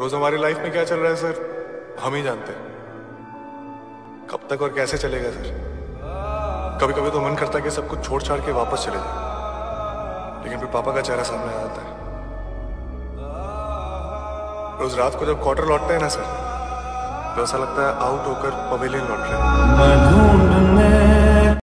रोज हमारी लाइफ में क्या चल रहा है सर हम ही जानते हैं। कब तक और कैसे चलेगा सर कभी कभी तो मन करता है कि सब कुछ छोड़ छाड़ के वापस चले जाए। लेकिन फिर पापा का चेहरा सामने आ जाता है। रोज रात को जब क्वार्टर लौटते हैं ना सर तो ऐसा लगता है आउट होकर पवेलियन लौट रहे हैं।